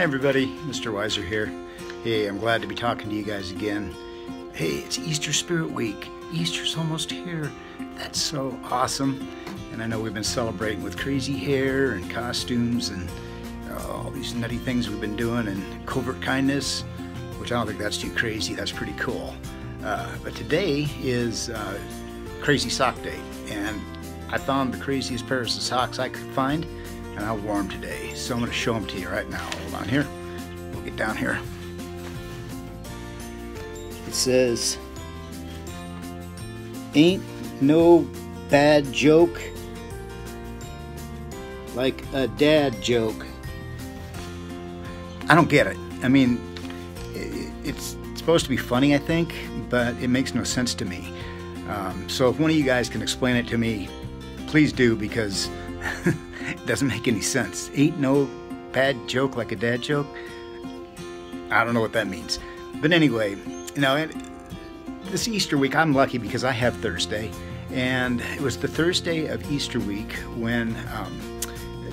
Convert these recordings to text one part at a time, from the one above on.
Hi everybody, Mr. Weisser here. Hey, I'm glad to be talking to you guys again. Hey, it's Easter Spirit Week. Easter's almost here. That's so awesome. And I know we've been celebrating with crazy hair and costumes and uh, all these nutty things we've been doing and covert kindness, which I don't think that's too crazy. That's pretty cool. Uh, but today is uh, Crazy Sock Day, and I found the craziest pairs of socks I could find and wore them today. So I'm going to show them to you right now. Hold on here. We'll get down here. It says, Ain't no bad joke like a dad joke. I don't get it. I mean, it's supposed to be funny, I think, but it makes no sense to me. Um, so if one of you guys can explain it to me, please do because it doesn't make any sense. Ain't no bad joke like a dad joke. I don't know what that means. But anyway, you know, this Easter week, I'm lucky because I have Thursday. And it was the Thursday of Easter week when um,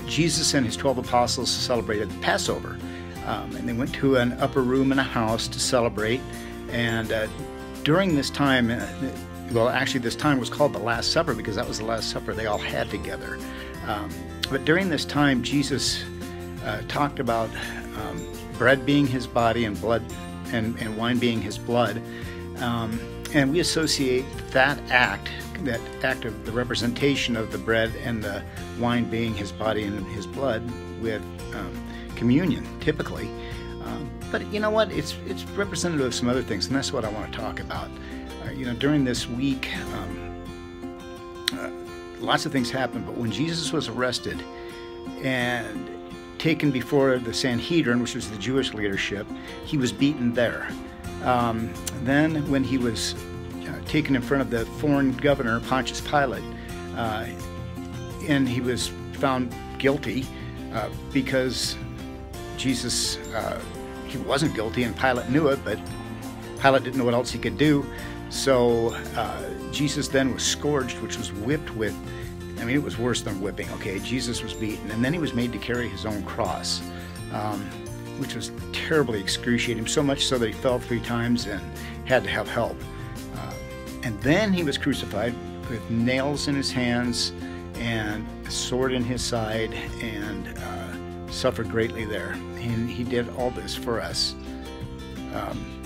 Jesus and his 12 apostles celebrated the Passover. Um, and they went to an upper room in a house to celebrate. And uh, during this time, uh, well, actually, this time was called the Last Supper because that was the Last Supper they all had together. Um, but during this time, Jesus uh, talked about um, bread being his body and blood and, and wine being his blood. Um, and we associate that act, that act of the representation of the bread and the wine being his body and his blood, with um, communion, typically. Um, but you know what? It's it's representative of some other things, and that's what I want to talk about. Uh, you know, during this week, um, lots of things happened, but when Jesus was arrested and taken before the Sanhedrin, which was the Jewish leadership, he was beaten there. Um, then, when he was uh, taken in front of the foreign governor, Pontius Pilate, uh, and he was found guilty uh, because Jesus, uh, he wasn't guilty, and Pilate knew it, but Pilate didn't know what else he could do. So uh, Jesus then was scourged, which was whipped with, I mean, it was worse than whipping, okay? Jesus was beaten, and then he was made to carry his own cross, um, which was terribly excruciating, so much so that he fell three times and had to have help. Uh, and then he was crucified with nails in his hands and a sword in his side and uh, suffered greatly there. And he did all this for us. Um,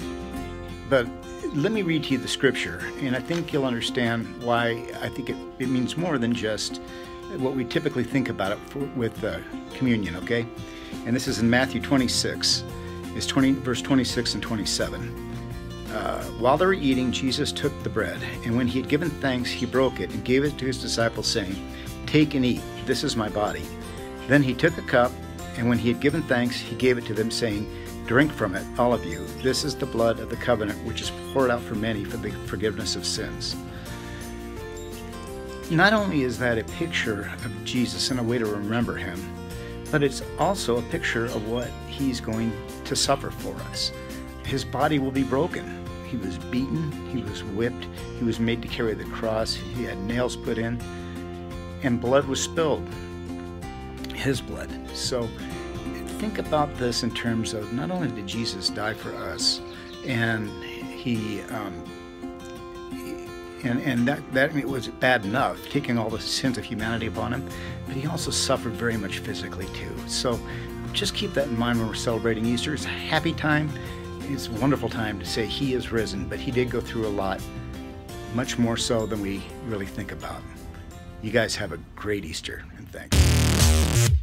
but let me read to you the scripture, and I think you'll understand why I think it, it means more than just what we typically think about it for, with uh, communion, okay? And this is in Matthew 26, is 20, verse 26 and 27. Uh, while they were eating, Jesus took the bread, and when he had given thanks, he broke it and gave it to his disciples, saying, Take and eat, this is my body. Then he took a cup, and when he had given thanks, he gave it to them, saying, Drink from it, all of you. This is the blood of the covenant, which is poured out for many for the forgiveness of sins. Not only is that a picture of Jesus and a way to remember him, but it's also a picture of what he's going to suffer for us. His body will be broken. He was beaten, he was whipped, he was made to carry the cross, he had nails put in, and blood was spilled. His blood. So think about this in terms of not only did Jesus die for us, and he, um, and and that that it was bad enough, taking all the sins of humanity upon him, but he also suffered very much physically too. So just keep that in mind when we're celebrating Easter. It's a happy time. It's a wonderful time to say he is risen, but he did go through a lot, much more so than we really think about. You guys have a great Easter, and thanks.